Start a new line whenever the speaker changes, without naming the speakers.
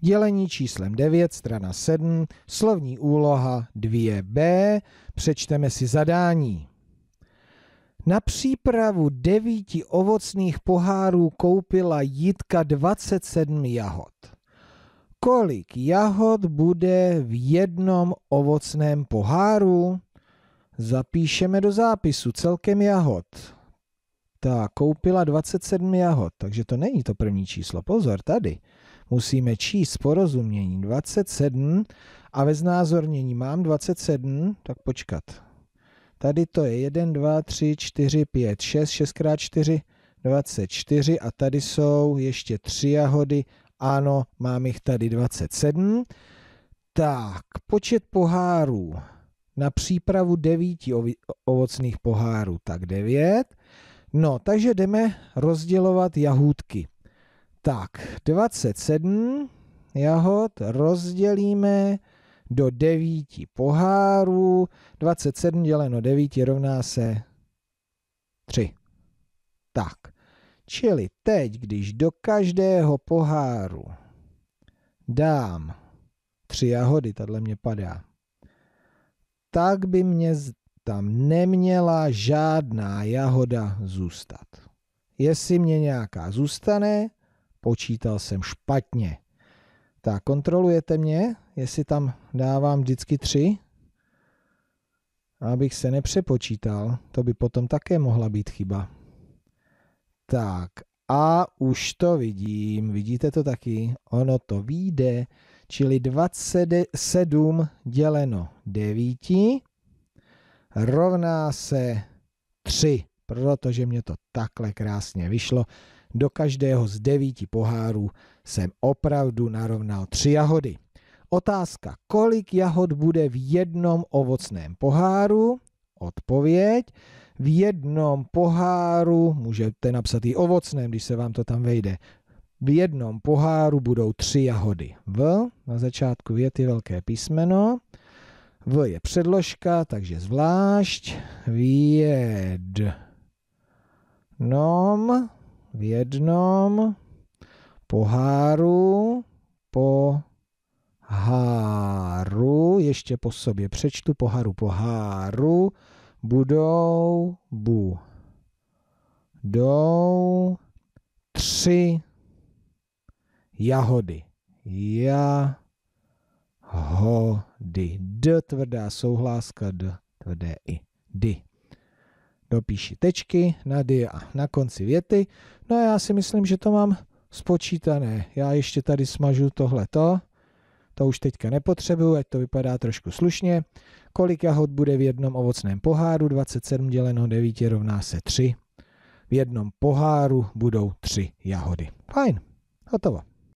Dělení číslem 9, strana 7, slovní úloha 2b, přečteme si zadání. Na přípravu devíti ovocných pohárů koupila Jitka 27 jahod. Kolik jahod bude v jednom ovocném poháru? Zapíšeme do zápisu celkem jahod. Ta koupila 27 jahod, takže to není to první číslo. Pozor, tady musíme číst porozumění 27 a ve znázornění mám 27, tak počkat. Tady to je 1, 2, 3, 4, 5, 6, 6 x 4, 24 a tady jsou ještě tři jahody. Ano, mám jich tady 27. Tak, počet pohárů na přípravu devíti ovocných pohárů, tak 9. No, takže jdeme rozdělovat jahůdky. Tak, 27 jahod rozdělíme do 9 pohárů. 27 děleno 9 rovná se 3. Tak, čili teď, když do každého poháru dám 3 jahody, tahle mě padá, tak by mě tam neměla žádná jahoda zůstat. Jestli mě nějaká zůstane, počítal jsem špatně. Tak, kontrolujete mě, jestli tam dávám vždycky tři? Abych se nepřepočítal, to by potom také mohla být chyba. Tak, a už to vidím, vidíte to taky? Ono to vyjde, čili 27 děleno 9 rovná se 3, protože mě to takhle krásně vyšlo. Do každého z devíti pohárů jsem opravdu narovnal tři jahody. Otázka, kolik jahod bude v jednom ovocném poháru? Odpověď, v jednom poháru, můžete napsat i ovocném, když se vám to tam vejde, v jednom poháru budou tři jahody. V, na začátku věty velké písmeno, v je předložka, takže zvlášť, věd, nom, v jednom poháru, poháru, ještě po sobě přečtu, poháru, poháru, budou, bu, jdou tři jahody. Jahody. D tvrdá souhláska, d tvrdé i. Dy dopíši tečky na dia a na konci věty. No a já si myslím, že to mám spočítané. Já ještě tady smažu tohleto. To už teďka nepotřebuju, ať to vypadá trošku slušně. Kolik jahod bude v jednom ovocném poháru? 27 děleno 9 rovná se 3. V jednom poháru budou 3 jahody. Fajn, hotovo.